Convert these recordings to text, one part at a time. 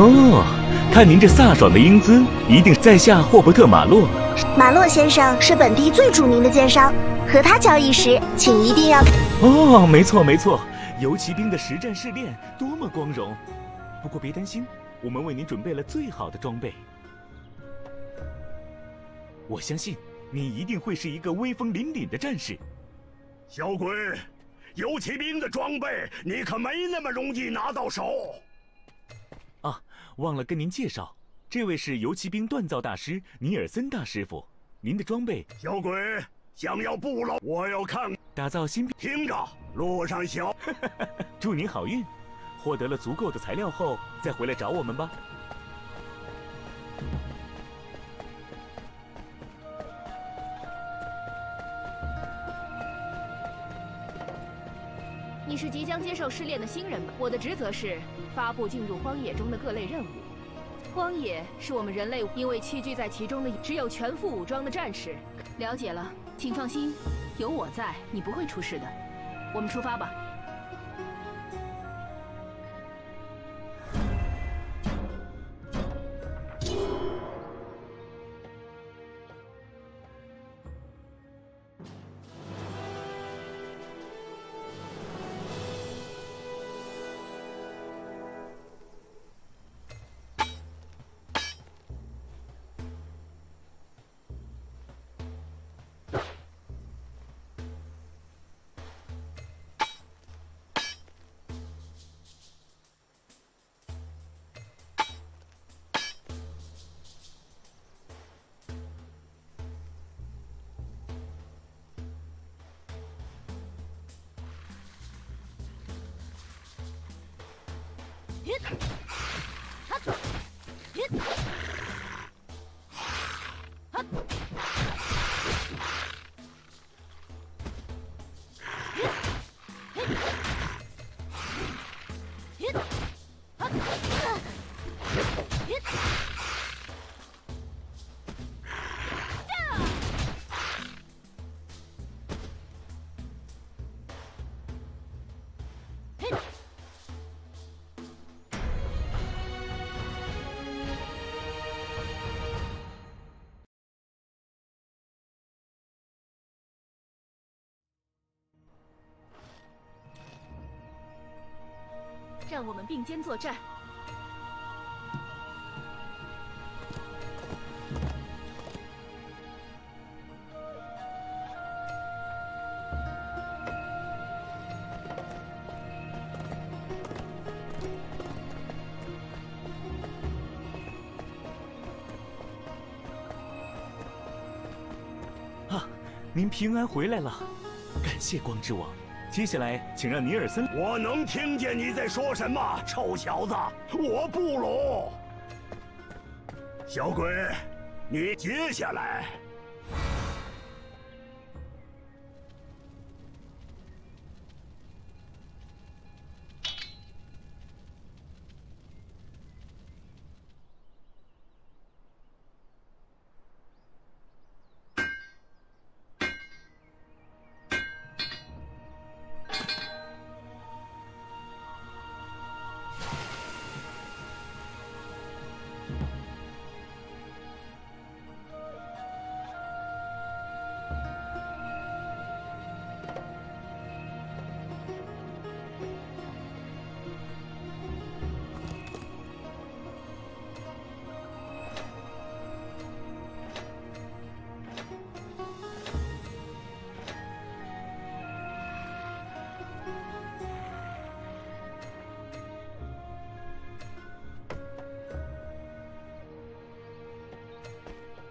哦，看您这飒爽的英姿，一定在下霍伯特·马洛。马洛先生是本地最著名的奸商，和他交易时，请一定要……哦，没错没错，游骑兵的实战试炼多么光荣！不过别担心，我们为您准备了最好的装备。我相信你一定会是一个威风凛凛的战士。小鬼，游骑兵的装备你可没那么容易拿到手。啊，忘了跟您介绍，这位是游骑兵锻造大师尼尔森大师傅。您的装备，小鬼想要不老，我要看打造新兵。听着，路上小，祝您好运。获得了足够的材料后，再回来找我们吧。你是即将接受试炼的新人吧？我的职责是发布进入荒野中的各类任务。荒野是我们人类因为栖居在其中的只有全副武装的战士。了解了，请放心，有我在，你不会出事的。我们出发吧。っ？让我们并肩作战。啊，您平安回来了，感谢光之王。接下来，请让尼尔森。我能听见你在说什么，臭小子！我不聋，小鬼，你接下来。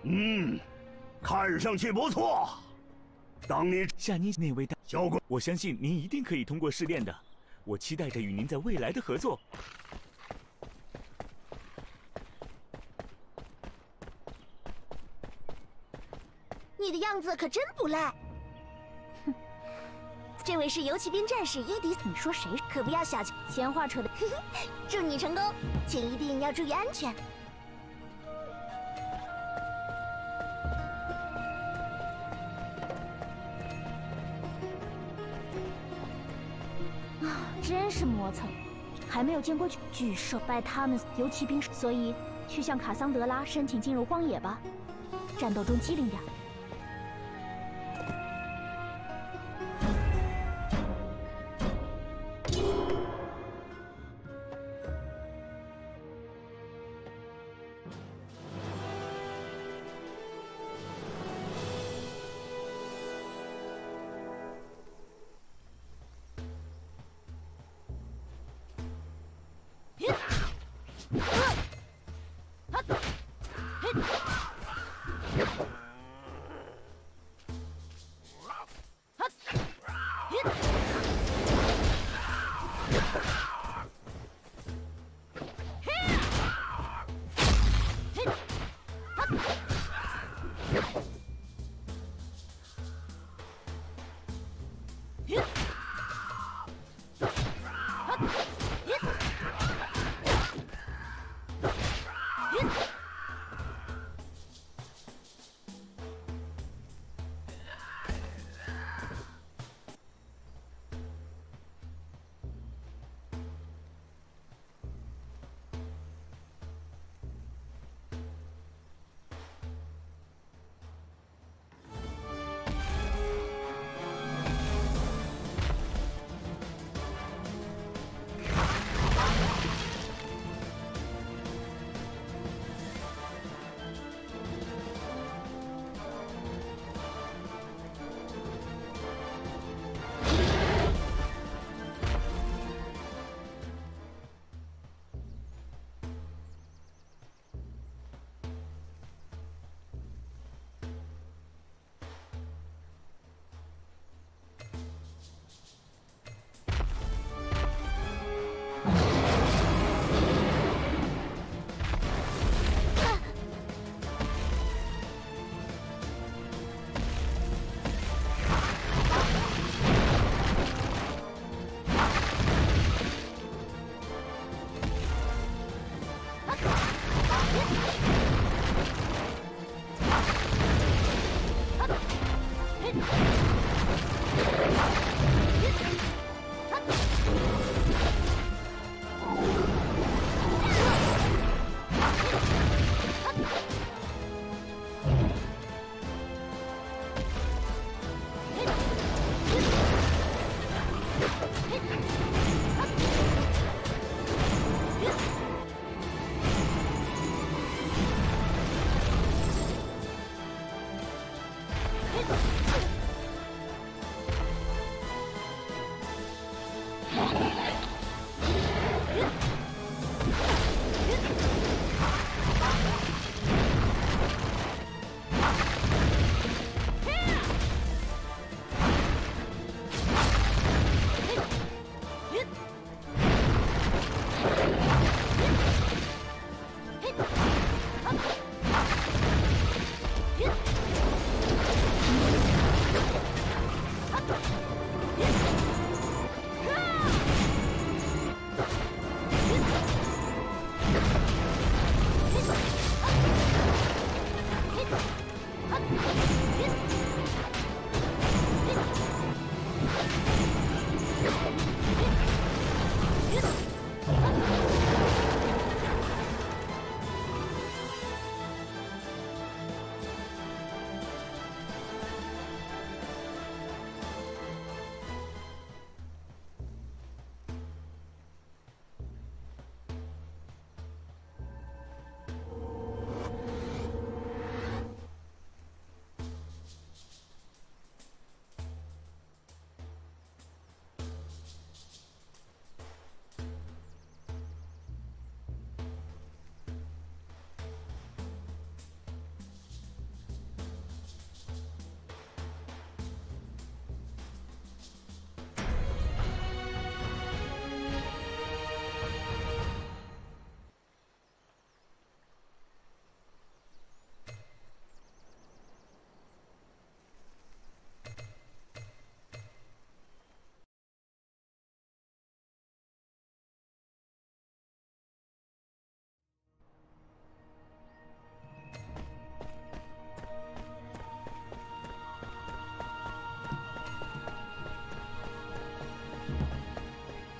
嗯，看上去不错。当你夏妮那位大小鬼，我相信您一定可以通过试炼的。我期待着与您在未来的合作。你的样子可真不赖。哼，这位是游骑兵战士伊迪斯，你说谁？可不要小瞧，闲话扯的。祝你成功，请一定要注意安全。是磨蹭。还没有见过巨巨兽，拜他们游骑兵，所以去向卡桑德拉申请进入荒野吧。战斗中机灵点。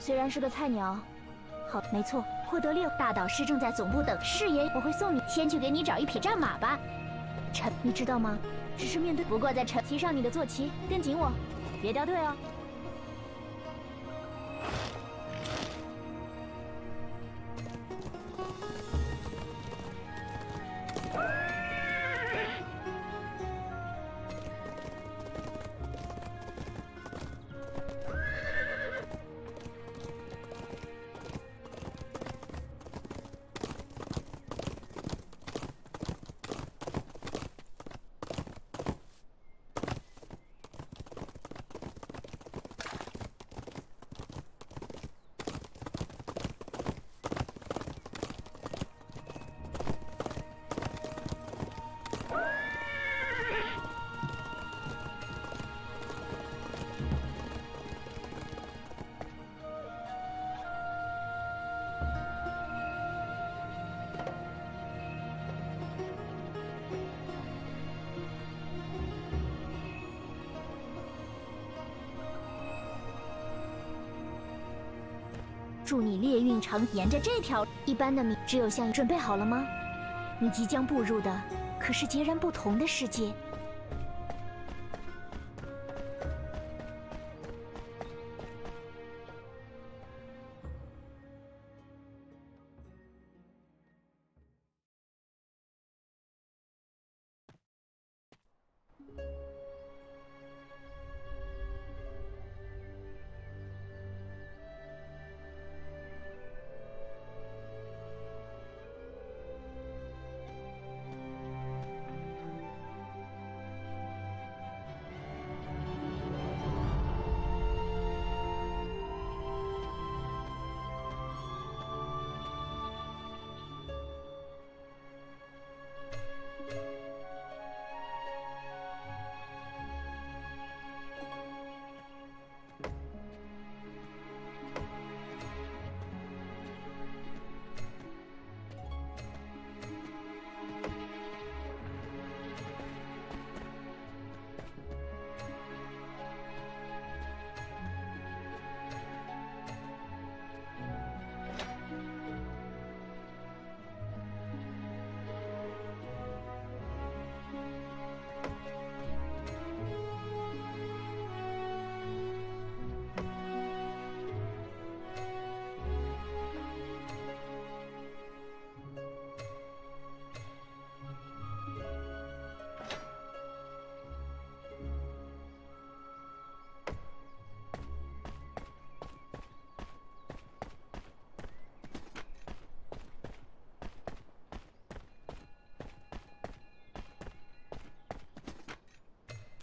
虽然是个菜鸟，好，没错，获得六大导师正在总部等。誓言，我会送你，先去给你找一匹战马吧。臣，你知道吗？只是面对，不过在臣骑上你的坐骑，跟紧我，别掉队哦。祝你猎运城，沿着这条一般的米，只有像准备好了吗？你即将步入的可是截然不同的世界。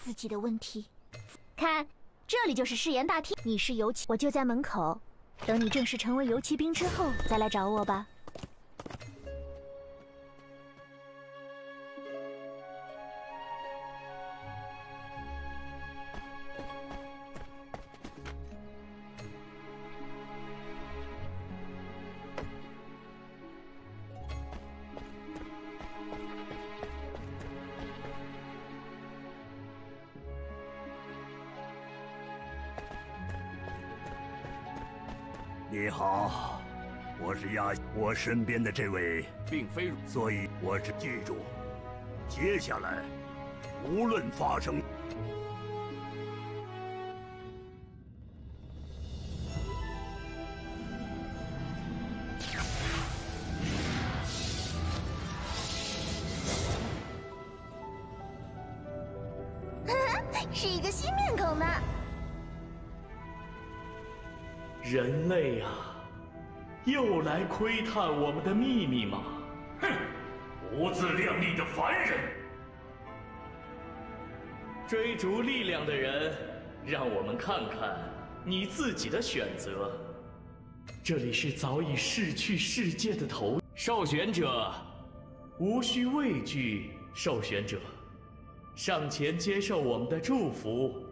自己的问题，看，这里就是誓言大厅。你是游骑，我就在门口，等你正式成为游骑兵之后再来找我吧。你好，我是亚，我身边的这位并非如，所以我只记住，接下来无论发生。我们的秘密吗？哼，不自量力的凡人！追逐力量的人，让我们看看你自己的选择。这里是早已逝去世界的头，受选者无需畏惧，受选者上前接受我们的祝福。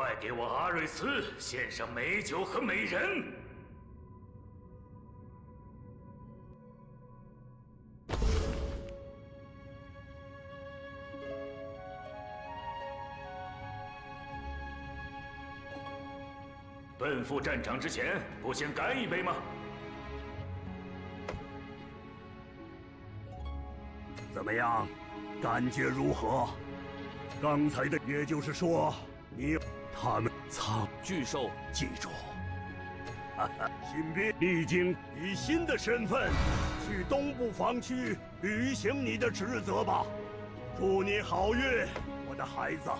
快给我阿瑞斯献上美酒和美人！奔赴战场之前，不先干一杯吗？怎么样，感觉如何？刚才的，也就是说，你他们苍巨兽，记住，新兵，你已经以新的身份去东部防区履行你的职责吧。祝你好运，我的孩子。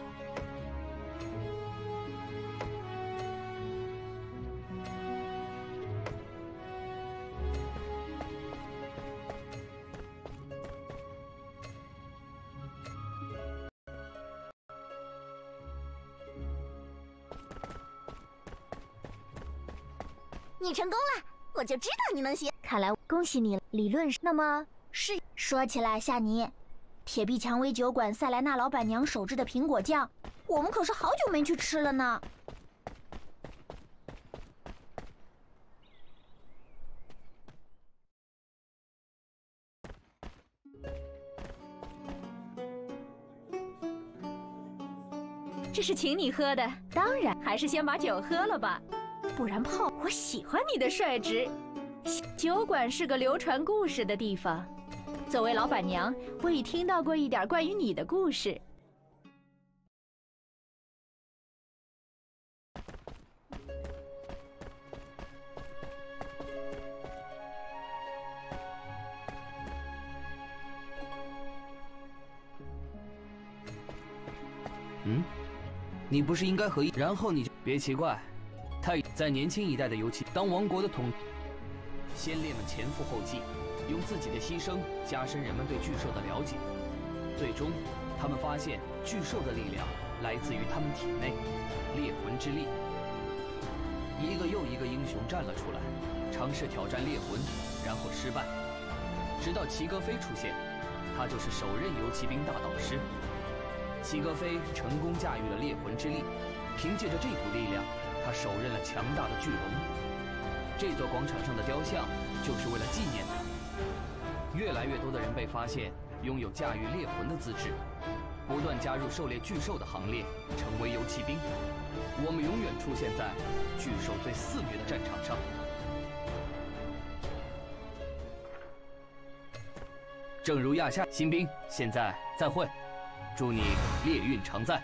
你成功了，我就知道你能行。看来恭喜你，理论上那么是说起来，夏尼，铁壁蔷薇酒馆塞莱娜老板娘手制的苹果酱，我们可是好久没去吃了呢。这是请你喝的，当然还是先把酒喝了吧。不然泡，我喜欢你的率直。酒馆是个流传故事的地方，作为老板娘，我已听到过一点关于你的故事。嗯，你不是应该和一，然后你就别奇怪。他在年轻一代的游骑当王国的统，先烈们前赴后继，用自己的牺牲加深人们对巨兽的了解。最终，他们发现巨兽的力量来自于他们体内猎魂之力。一个又一个英雄站了出来，尝试挑战猎魂，然后失败。直到齐格飞出现，他就是首任游骑兵大导师。齐格飞成功驾驭了猎魂之力，凭借着这股力量。他手刃了强大的巨龙，这座广场上的雕像就是为了纪念他。越来越多的人被发现拥有驾驭猎魂的资质，不断加入狩猎巨兽的行列，成为游骑兵。我们永远出现在巨兽最肆虐的战场上。正如亚夏，新兵，现在再会，祝你猎运常在。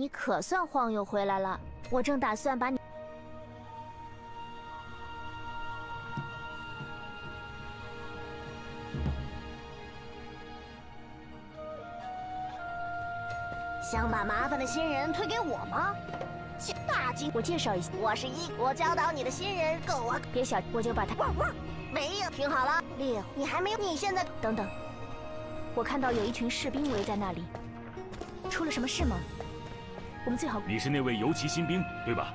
你可算晃悠回来了，我正打算把你想把麻烦的新人推给我吗？大惊！我介绍一下，我是一，我教导你的新人狗啊。别小，我就把他。没有，听好了，猎，你还没有，你现在等等，我看到有一群士兵围在那里，出了什么事吗？我们最好。你是那位游骑新兵，对吧？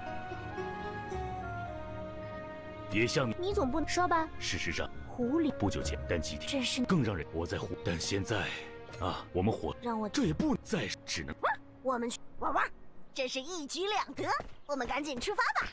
别像你。你总不能说吧？事实上，狐狸不久前，但几天，真是更让人我在乎。但现在，啊，我们火，让我这也不再只能。我们去玩玩，真是一举两得。我们赶紧出发吧。